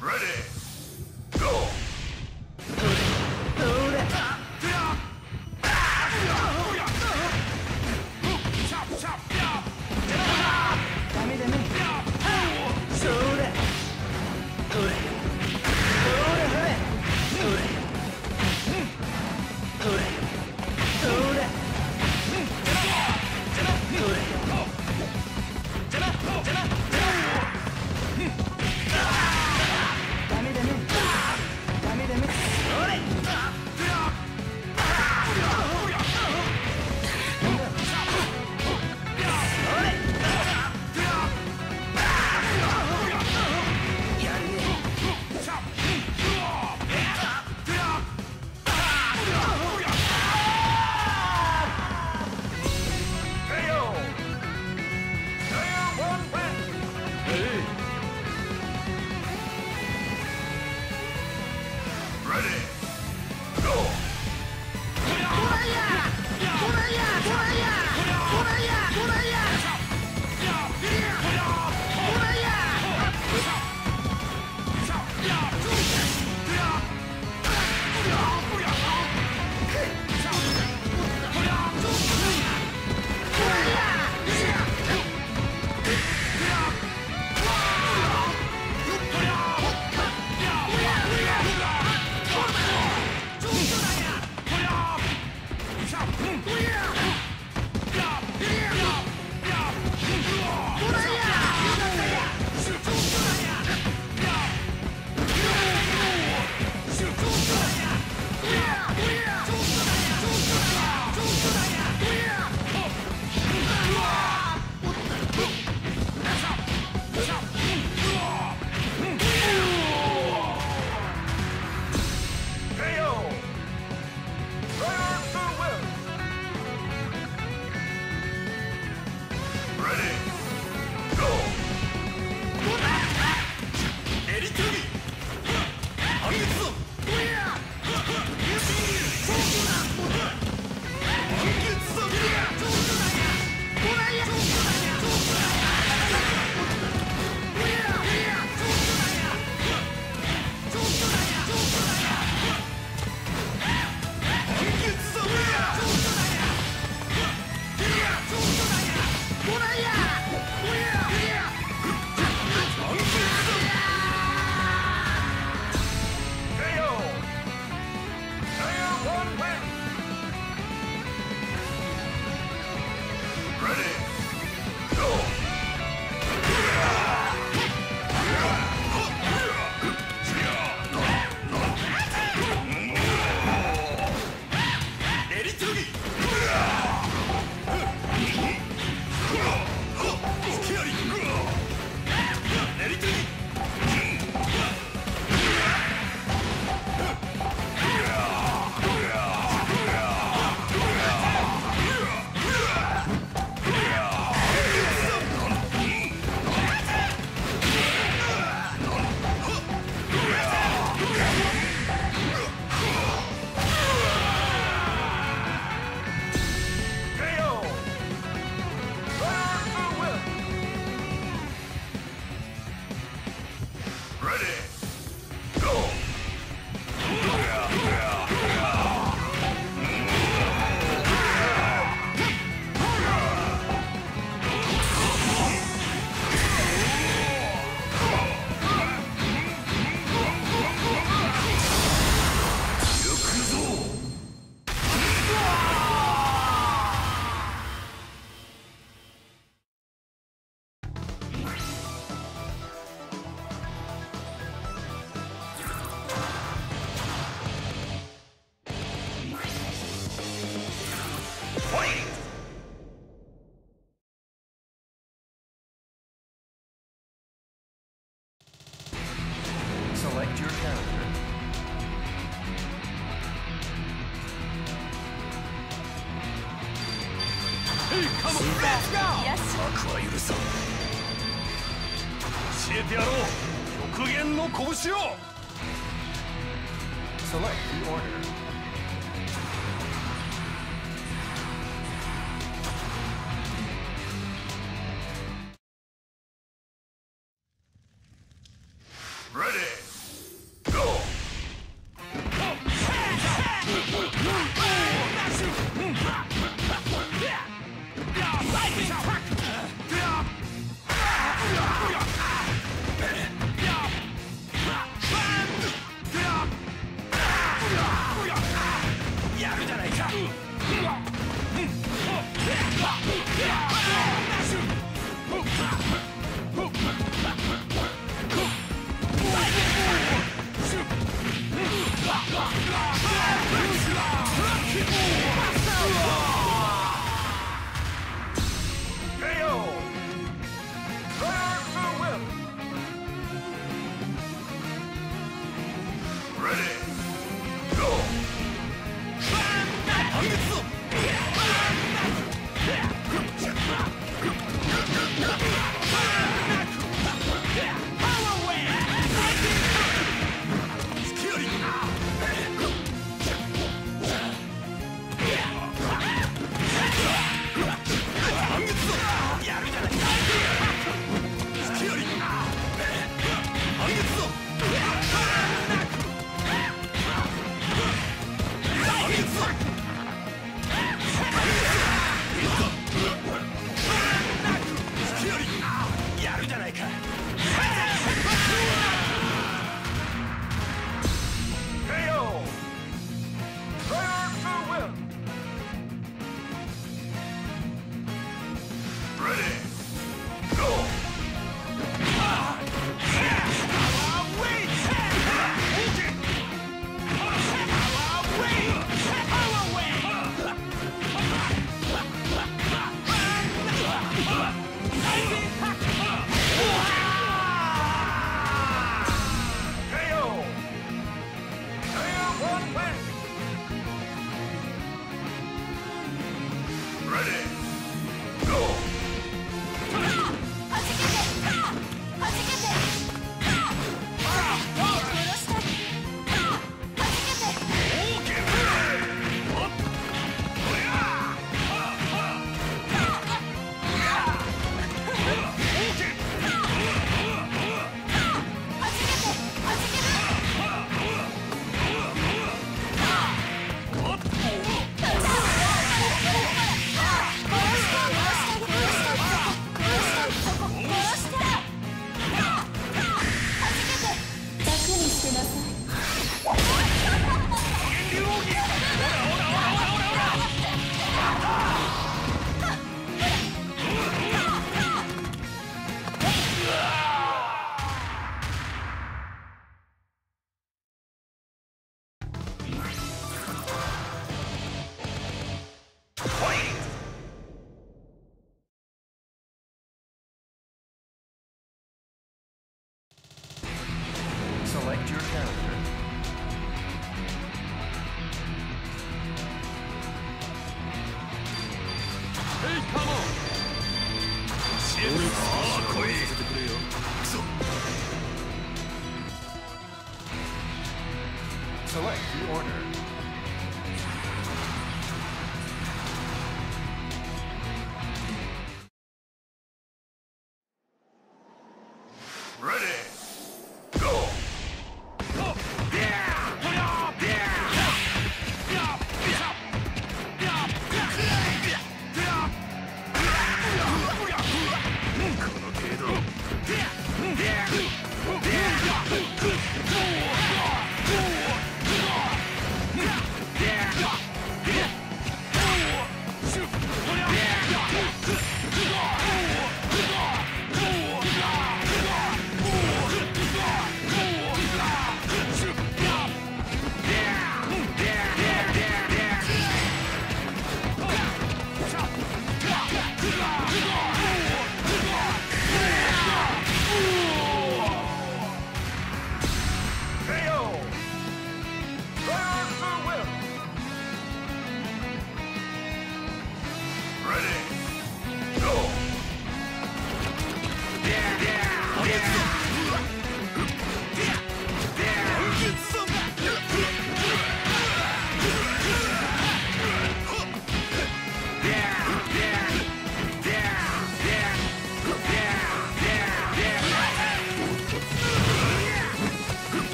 Ready しよう。Ready.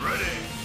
Ready!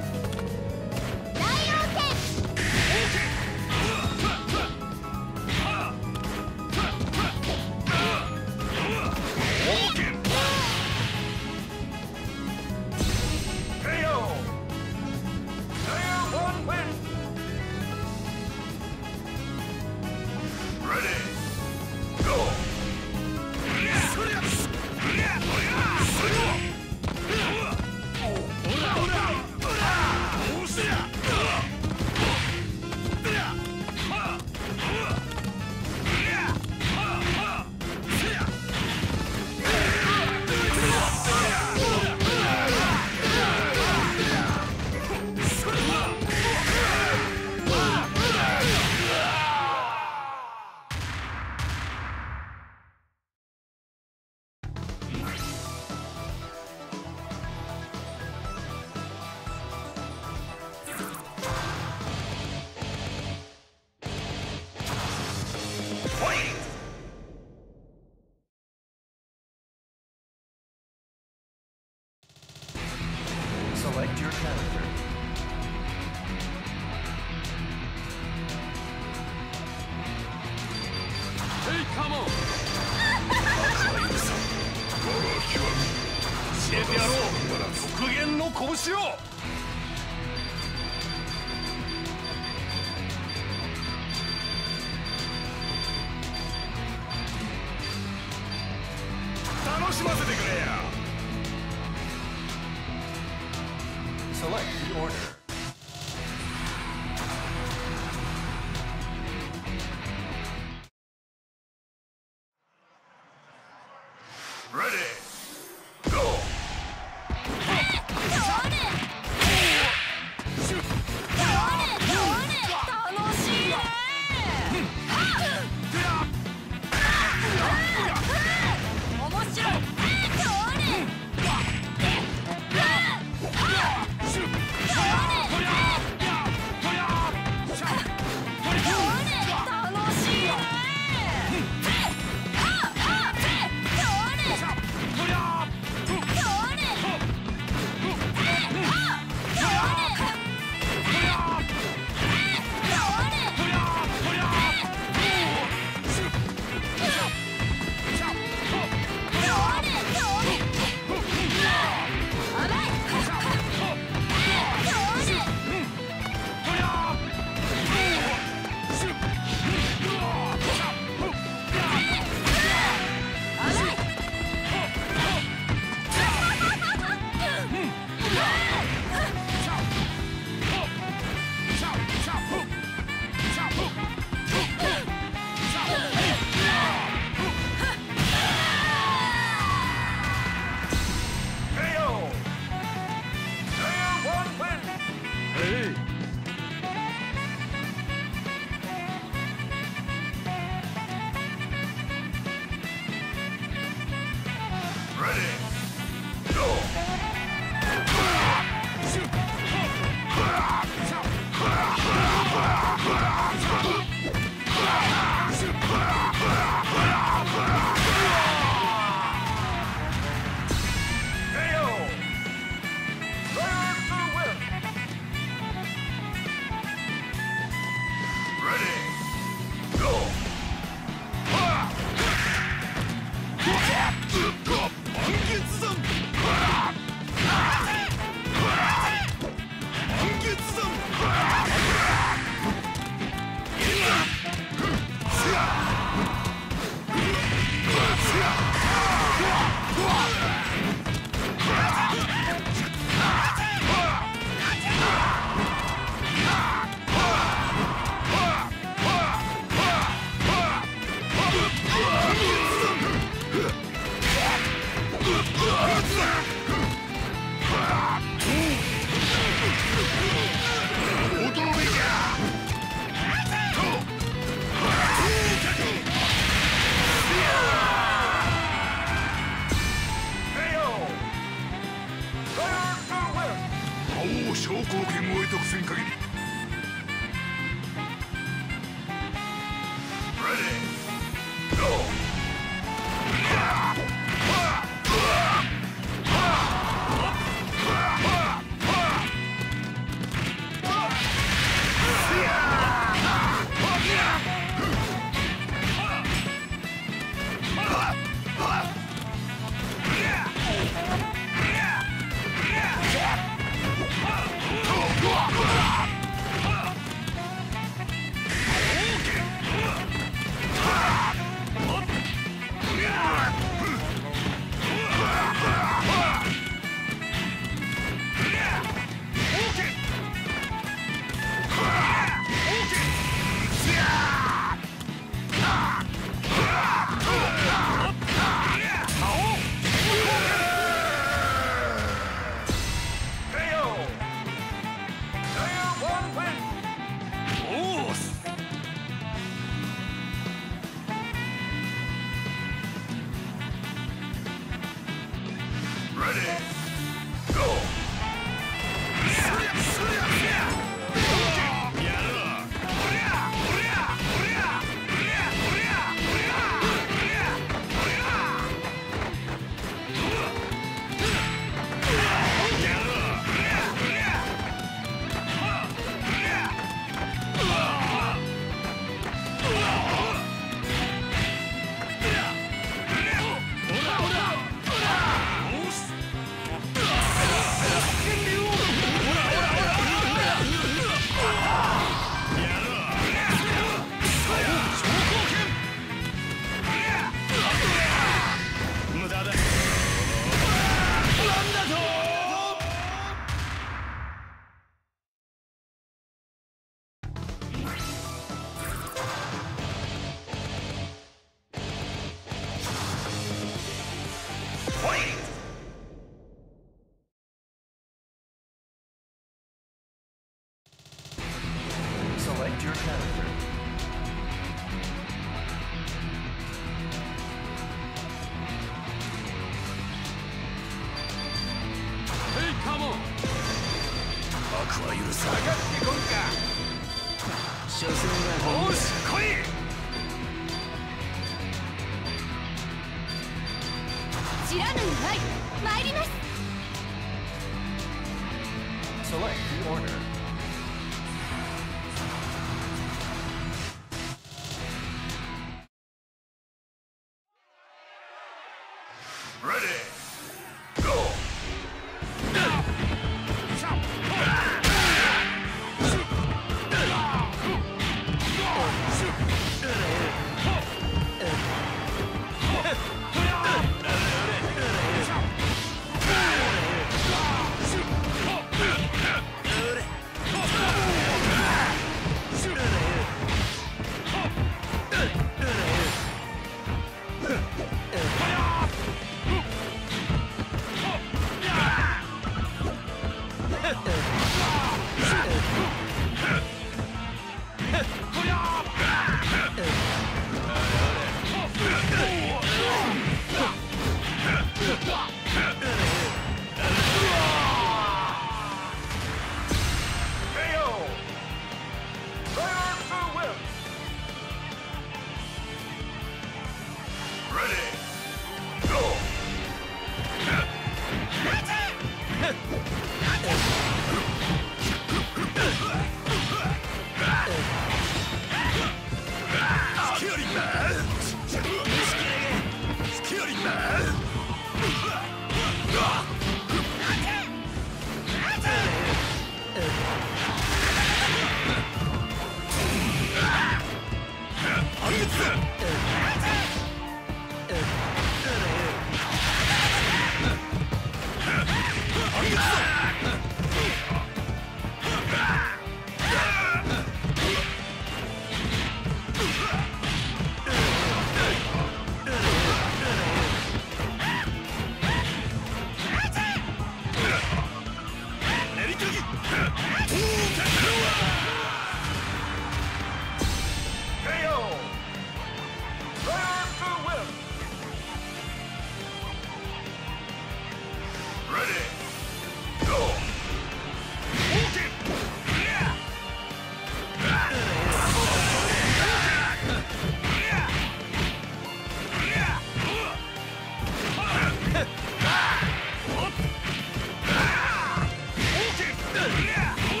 Yeah!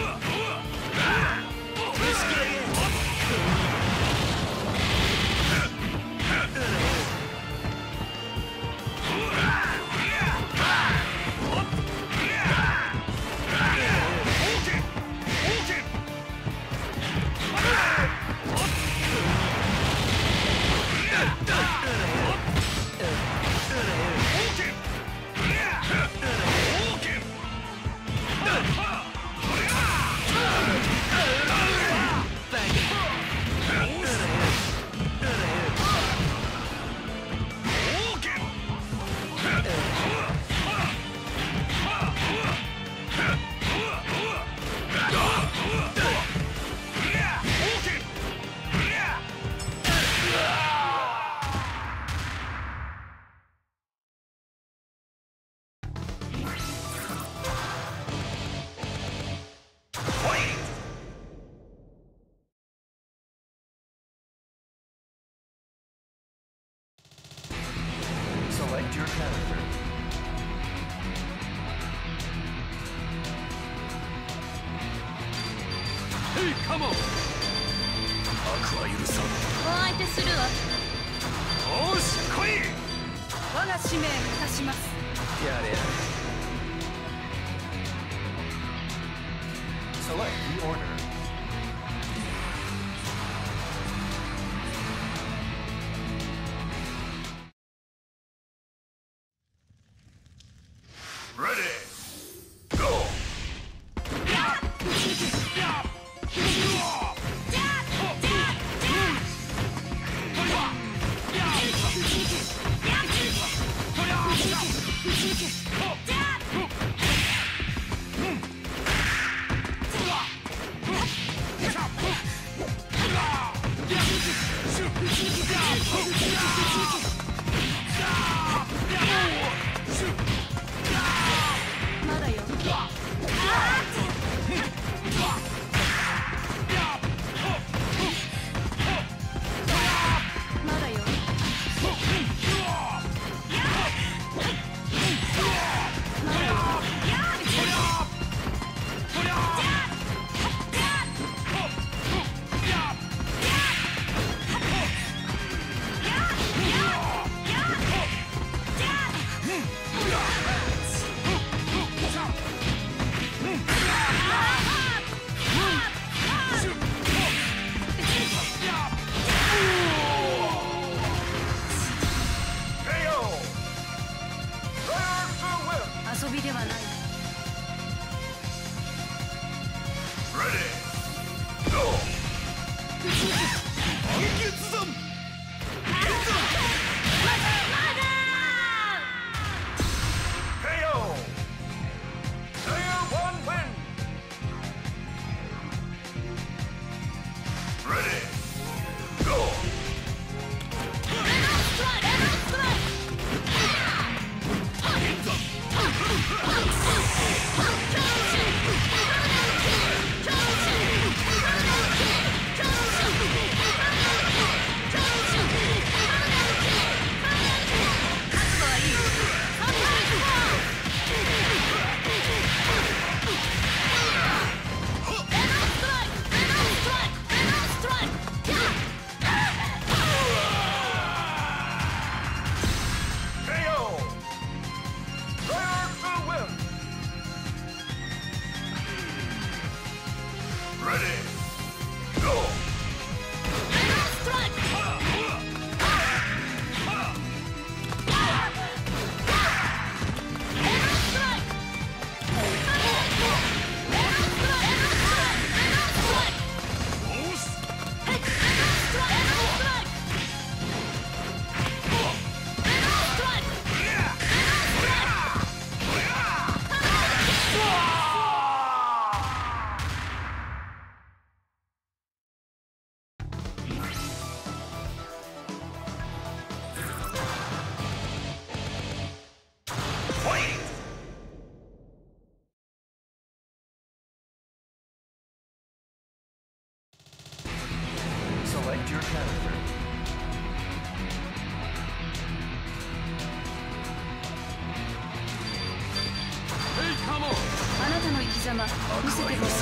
様見せてもらいましょ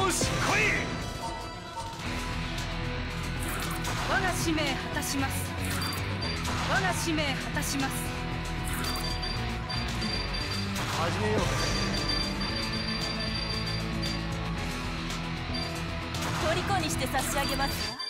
うよし来い！我が使命果たします。我が使命果たします。始めよう。か虜にして差し上げます